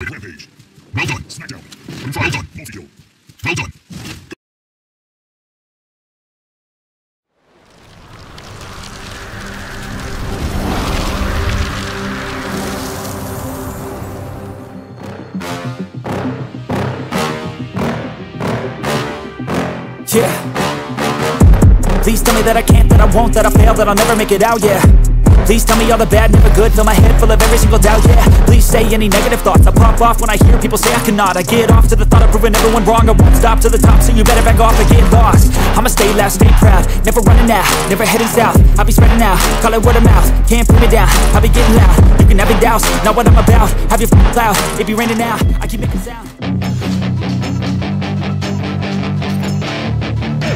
Rampage. Well done, Smackdown. Well done, multi-kill. Well done. Yeah. Please tell me that I can't, that I won't, that I fail, that I'll never make it out, yeah. Please tell me all the bad, never good, fill my head full of every single doubt, yeah. Please say any negative thoughts, I pop off when I hear people say I cannot. I get off to the thought of proving everyone wrong, I won't stop to the top, so you better back off and get lost. I'ma stay loud, stay proud, never running out, never heading south. I'll be spreading out, call it word of mouth, can't put me down, I'll be getting loud. You can have it doubts, not what I'm about. Have your f***ing cloud, it be raining now, I keep making sound.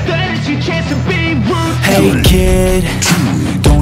That is your chance to be ruthless. Hey kid,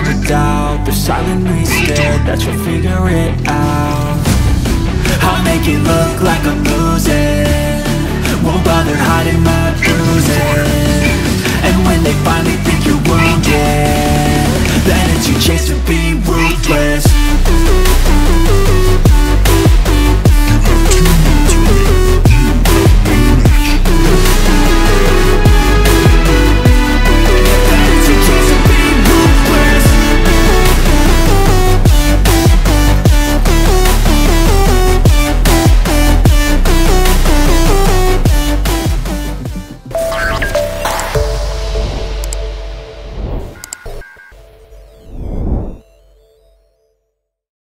with doubt They're silently scared that you'll figure it out. I'll make it look like I'm losing. Won't bother hiding